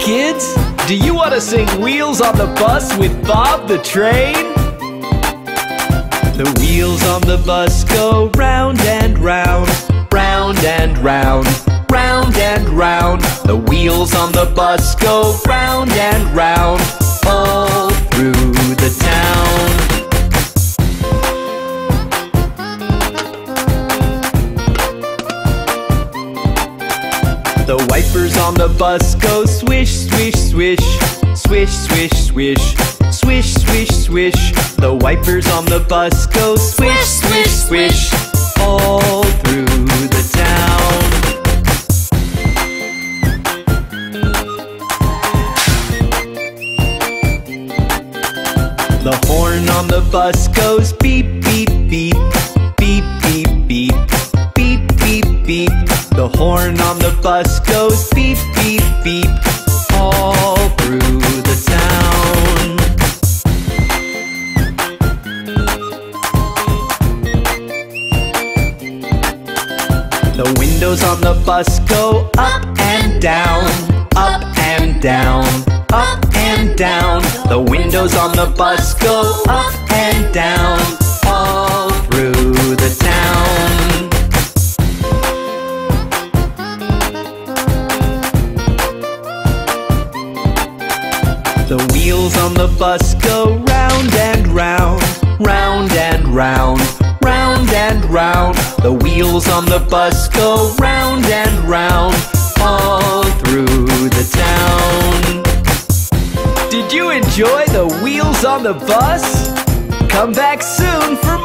kids! Do you want to sing Wheels on the Bus with Bob the Train? The wheels on the bus go round and round, round and round, round and round. The wheels on the bus go round and round, The wipers on the bus go swish, swish, swish. Swish, swish, swish. Swish, swish, swish. The wipers on the bus go swish, swish, swish All through the town. The horn on the bus goes beep, beep, beep. The horn on the bus goes beep, beep, beep, all through the town. The windows on the bus go up and down, up and down, up and down. The windows on the bus go up and down, The wheels on the bus go round and round, round and round, round and round. The wheels on the bus go round and round, all through the town. Did you enjoy the wheels on the bus? Come back soon for!